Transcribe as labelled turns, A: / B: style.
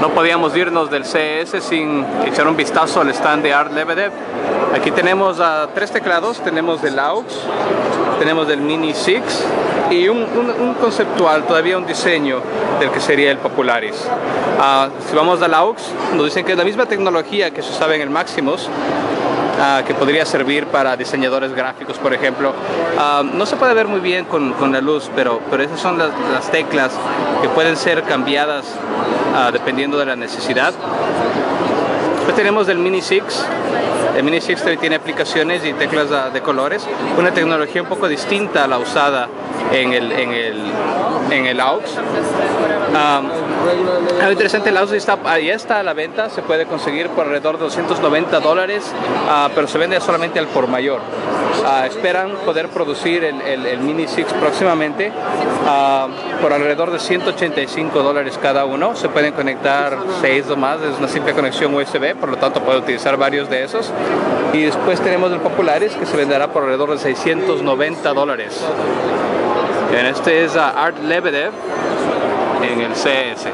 A: No podíamos irnos del CES sin echar un vistazo al stand de Art Lebedev. Aquí tenemos tres teclados, tenemos del AUX, tenemos del Mini 6 y un, conceptual, todavía un diseño del que sería el Popularis. Uh, si vamos al AUX, nos dicen que es la misma tecnología que se usaba en el Maximus, Uh, que podría servir para diseñadores gráficos, por ejemplo. Uh, no se puede ver muy bien con, la luz, pero, pero esas son las, teclas que pueden ser cambiadas uh, dependiendo de la necesidad. Después tenemos el Mini 6. El Mini 6 tiene aplicaciones y teclas de colores, una tecnología un poco distinta a la usada en el, en el, en el AUX. Um, algo interesante, el AUX está, ahí está a la venta, se puede conseguir por alrededor de 290 dólares, uh, pero se vende solamente al por mayor. Uh, esperan poder producir el, Mini 6 próximamente uh, por alrededor de 185 dólares cada uno. Se pueden conectar 6 o más, es una simple conexión USB, por lo tanto puede utilizar varios de esos. Y después tenemos el Populares que se venderá por alrededor de 690 dólares. Este es Art Lebedev en el CS.